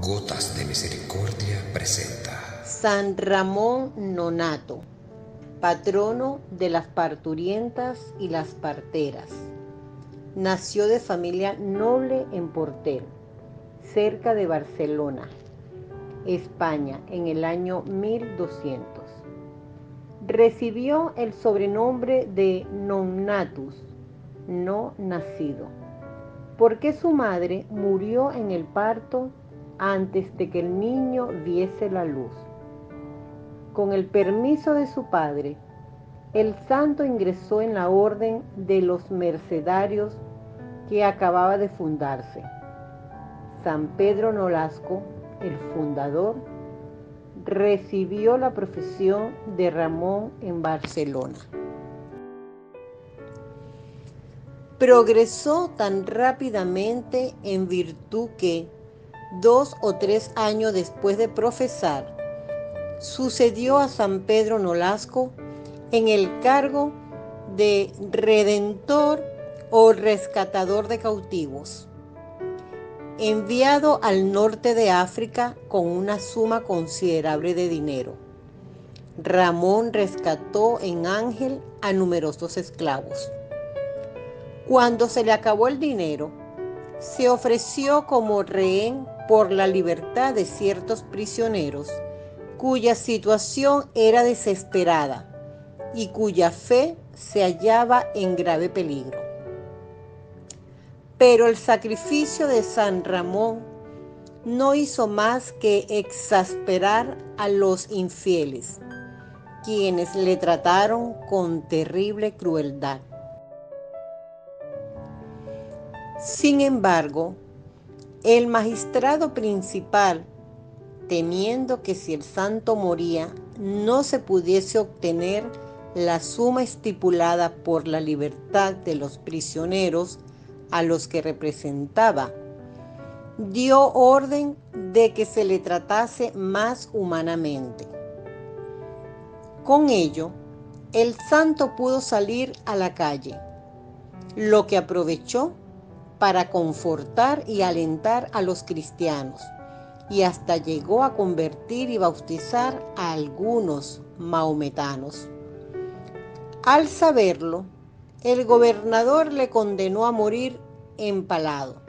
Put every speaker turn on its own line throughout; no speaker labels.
Gotas de Misericordia presenta
San Ramón Nonato, patrono de las parturientas y las parteras. Nació de familia noble en Portel, cerca de Barcelona, España, en el año 1200. Recibió el sobrenombre de Nonatus, no nacido, porque su madre murió en el parto antes de que el niño viese la luz. Con el permiso de su padre, el santo ingresó en la orden de los mercedarios que acababa de fundarse. San Pedro Nolasco, el fundador, recibió la profesión de Ramón en Barcelona. Progresó tan rápidamente en virtud que, dos o tres años después de profesar, sucedió a San Pedro Nolasco en el cargo de redentor o rescatador de cautivos, enviado al norte de África con una suma considerable de dinero. Ramón rescató en Ángel a numerosos esclavos. Cuando se le acabó el dinero, se ofreció como rehén por la libertad de ciertos prisioneros cuya situación era desesperada y cuya fe se hallaba en grave peligro. Pero el sacrificio de San Ramón no hizo más que exasperar a los infieles, quienes le trataron con terrible crueldad. Sin embargo, el magistrado principal, temiendo que si el santo moría no se pudiese obtener la suma estipulada por la libertad de los prisioneros a los que representaba, dio orden de que se le tratase más humanamente. Con ello, el santo pudo salir a la calle, lo que aprovechó para confortar y alentar a los cristianos, y hasta llegó a convertir y bautizar a algunos maometanos. Al saberlo, el gobernador le condenó a morir empalado.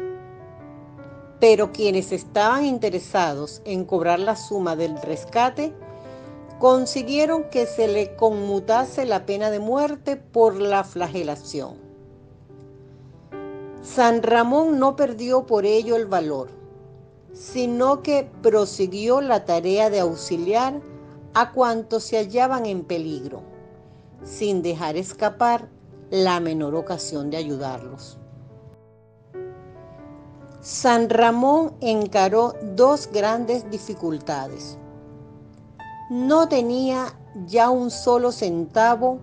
Pero quienes estaban interesados en cobrar la suma del rescate consiguieron que se le conmutase la pena de muerte por la flagelación. San Ramón no perdió por ello el valor, sino que prosiguió la tarea de auxiliar a cuantos se hallaban en peligro, sin dejar escapar la menor ocasión de ayudarlos. San Ramón encaró dos grandes dificultades. No tenía ya un solo centavo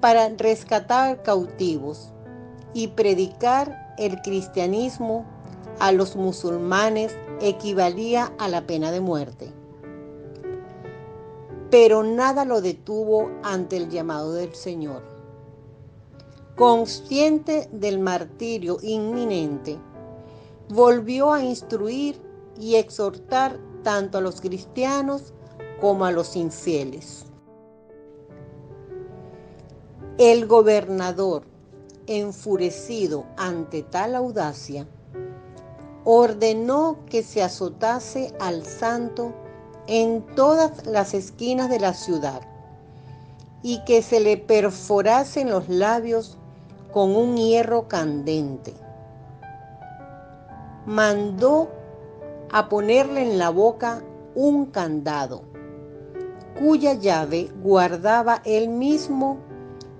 para rescatar cautivos y predicar el cristianismo a los musulmanes equivalía a la pena de muerte. Pero nada lo detuvo ante el llamado del Señor. Consciente del martirio inminente, volvió a instruir y exhortar tanto a los cristianos como a los infieles. El gobernador enfurecido ante tal audacia, ordenó que se azotase al santo en todas las esquinas de la ciudad y que se le perforasen los labios con un hierro candente. Mandó a ponerle en la boca un candado, cuya llave guardaba él mismo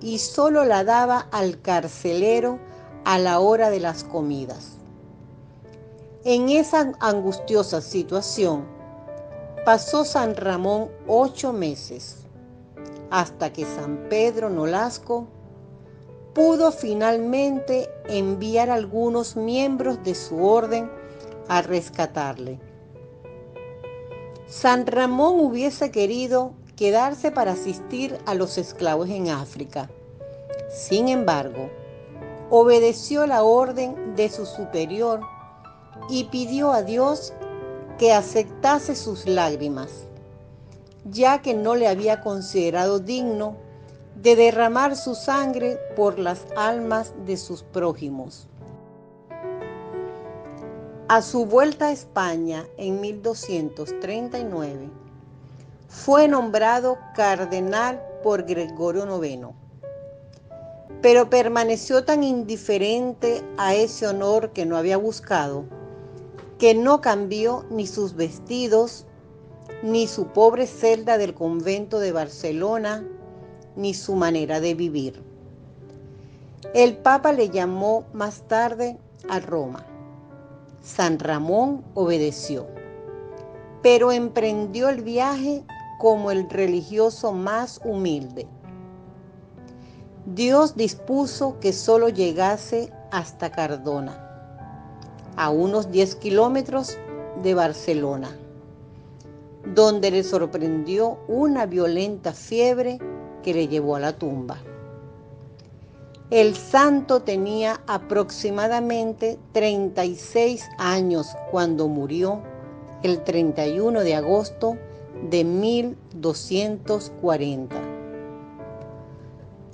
y solo la daba al carcelero a la hora de las comidas. En esa angustiosa situación pasó San Ramón ocho meses, hasta que San Pedro Nolasco pudo finalmente enviar algunos miembros de su orden a rescatarle. San Ramón hubiese querido quedarse para asistir a los esclavos en África. Sin embargo, obedeció la orden de su superior y pidió a Dios que aceptase sus lágrimas, ya que no le había considerado digno de derramar su sangre por las almas de sus prójimos. A su vuelta a España en 1239, fue nombrado cardenal por Gregorio IX, pero permaneció tan indiferente a ese honor que no había buscado, que no cambió ni sus vestidos, ni su pobre celda del convento de Barcelona, ni su manera de vivir. El Papa le llamó más tarde a Roma. San Ramón obedeció, pero emprendió el viaje como el religioso más humilde. Dios dispuso que solo llegase hasta Cardona, a unos 10 kilómetros de Barcelona, donde le sorprendió una violenta fiebre que le llevó a la tumba. El santo tenía aproximadamente 36 años cuando murió el 31 de agosto de 1240.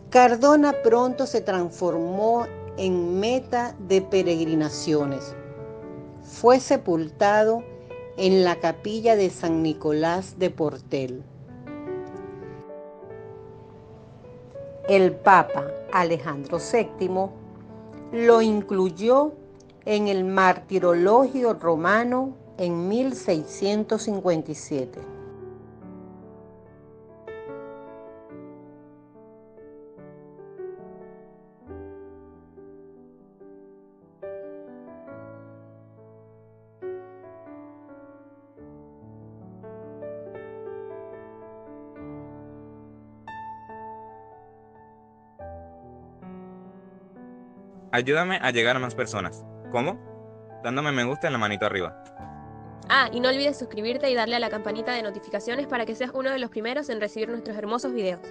Cardona pronto se transformó en meta de peregrinaciones. Fue sepultado en la capilla de San Nicolás de Portel. El Papa Alejandro VII lo incluyó en el martirologio romano en 1657.
Ayúdame a llegar a más personas. ¿Cómo? Dándome me gusta en la manito arriba.
Ah, y no olvides suscribirte y darle a la campanita de notificaciones para que seas uno de los primeros en recibir nuestros hermosos videos.